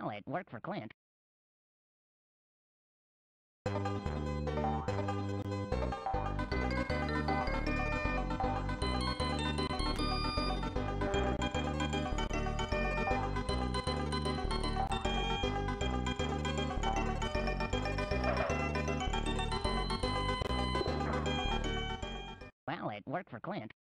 Well, it worked for Clint. Well, it worked for Clint.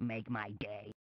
Make my day.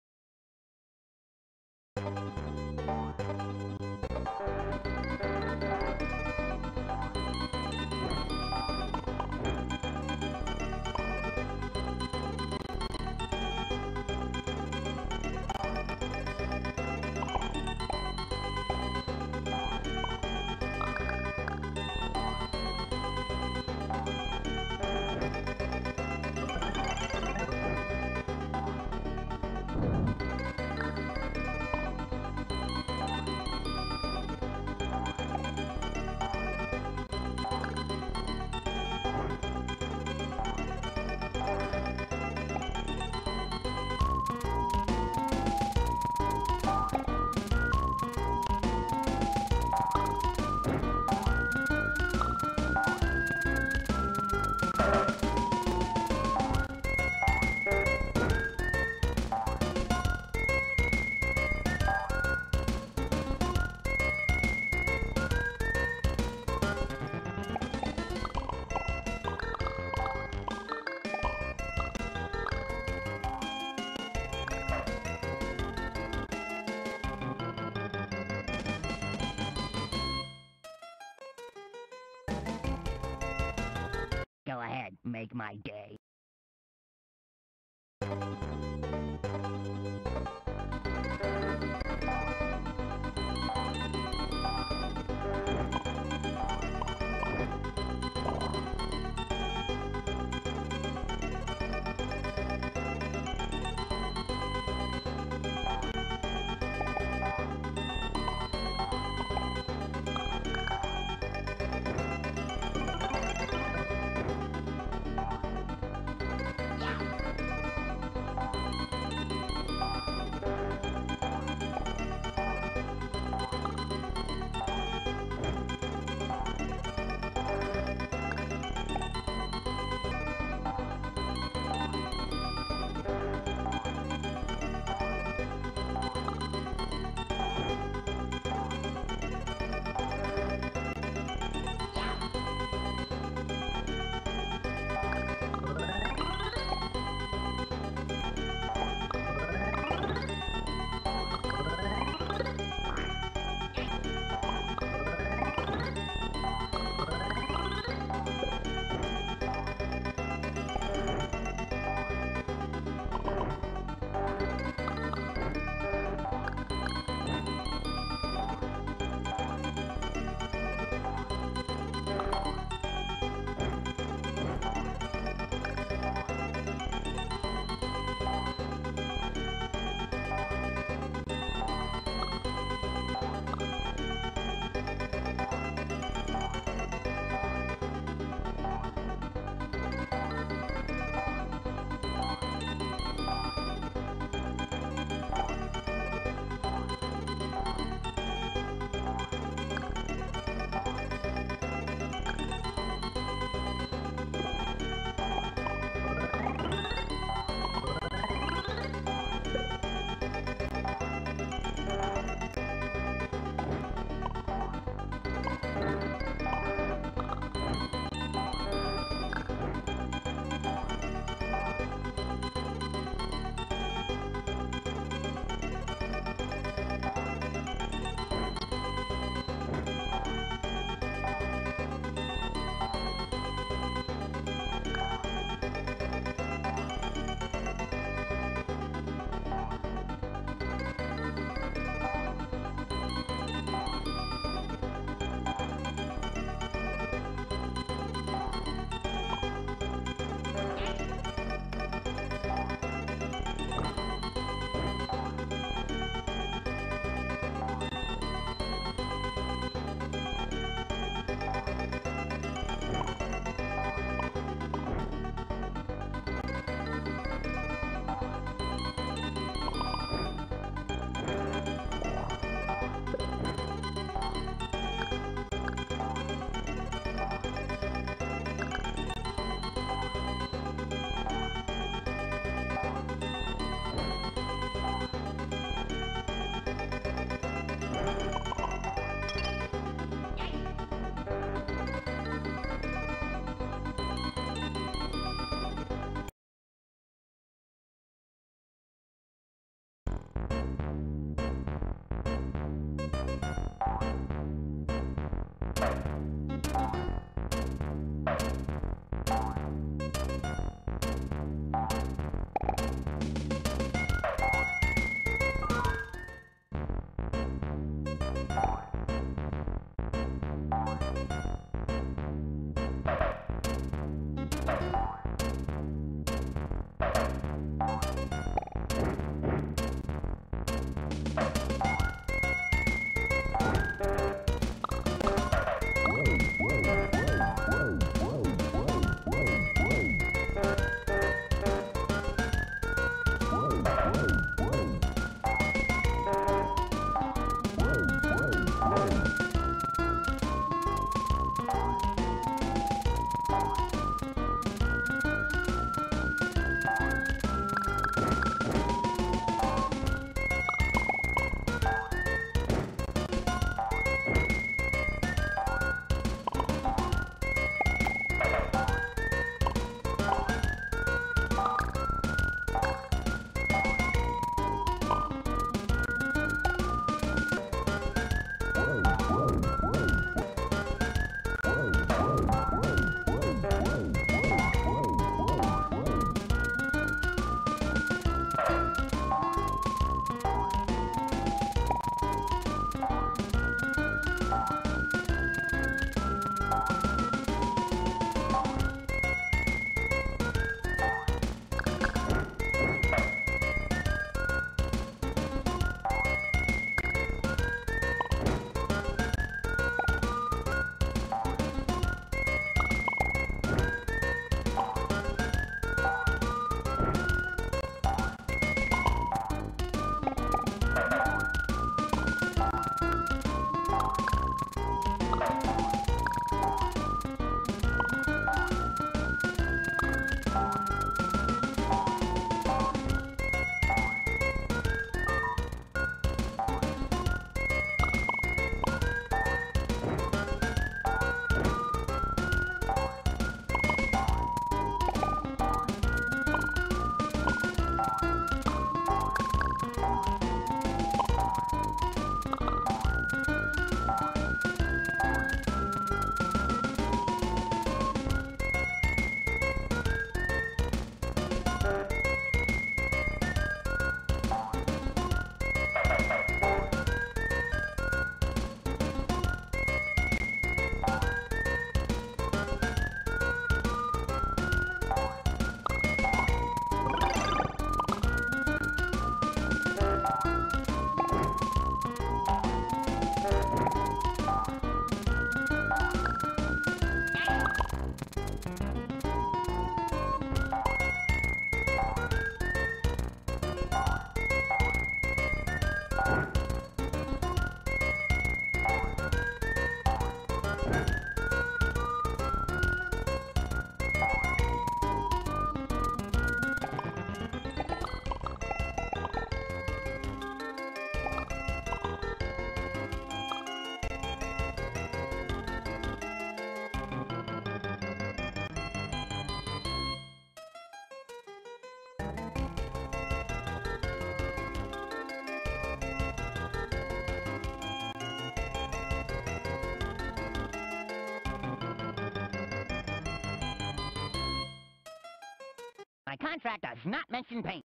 Make my day. Contract does not mention paint.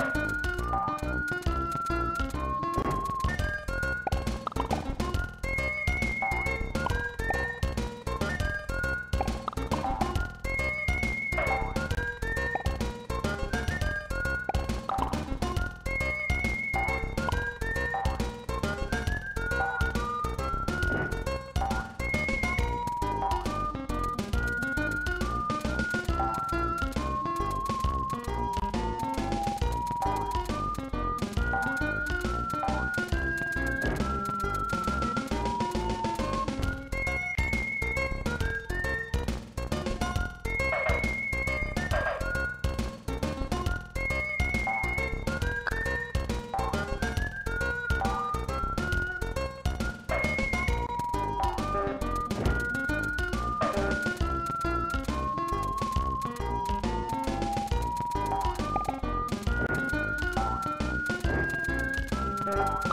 Thank Bye.